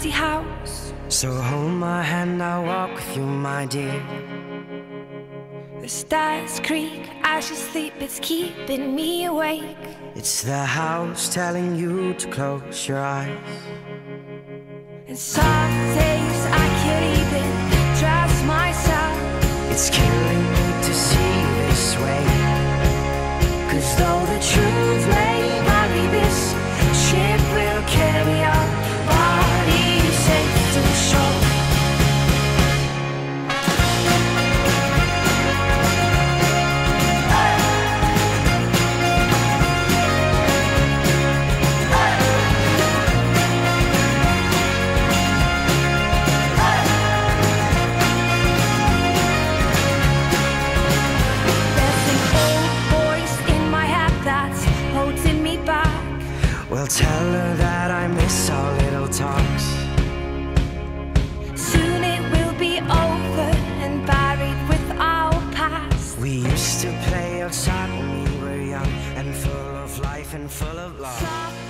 empty house. So hold my hand, I'll walk with you, my dear. The stars creak as you sleep, it's keeping me awake. It's the house telling you to close your eyes. And some days I can't even trust myself. It's killing me to see will tell her that I miss our little talks. Soon it will be over and buried with our past. We used to play outside when we were young and full of life and full of love.